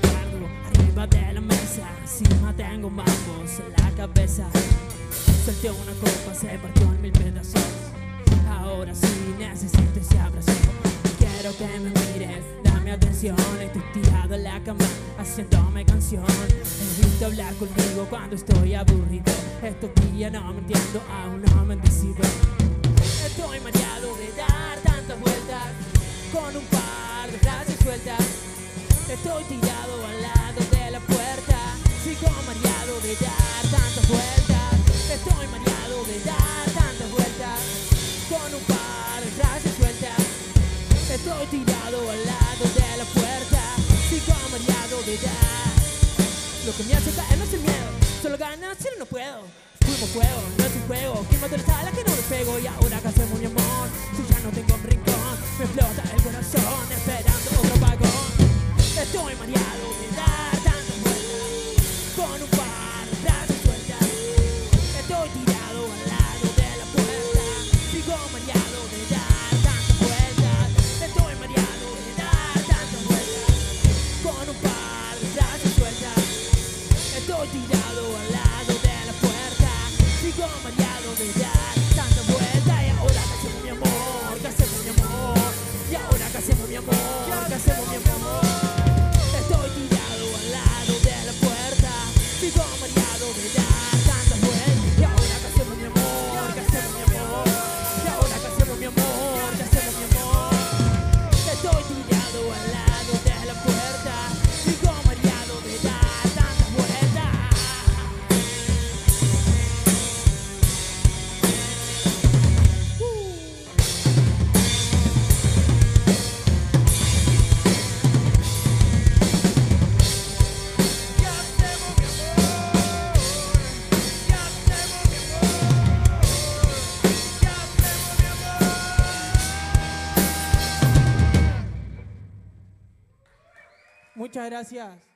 cama tengo mambos en la cabeza. Solté una copa, se partió en mil pedazos. Ahora sí necesito ese abrazo. Quiero que me mires, dame atención. Estoy tirado en la cama, haciéndome canción. Evito hablar conmigo cuando estoy aburrido. Estos días no me entiendo, aún no me han decidido. Estoy mareado de dar tantas vueltas con un par de frases sueltas. Estoy tirado al lado de la puerta, sigo mareado de dar tantas vueltas. Estoy mareado de dar tantas vueltas con un par de frases sueltas. Estoy tirado al lado de la puerta, sigo mareado de dar. Lo que me hace caer no es el miedo, solo ganas si no puedo. Fuimos fuego, no es un juego. ¿Quién mató la la que no le pego? Y ahora Estoy tirado al lado de la puerta, sigo mareado de dar tanta vuelta. Y ahora que hacemos mi amor, que hacemos mi amor. Y ahora que hacemos mi amor, Muchas gracias.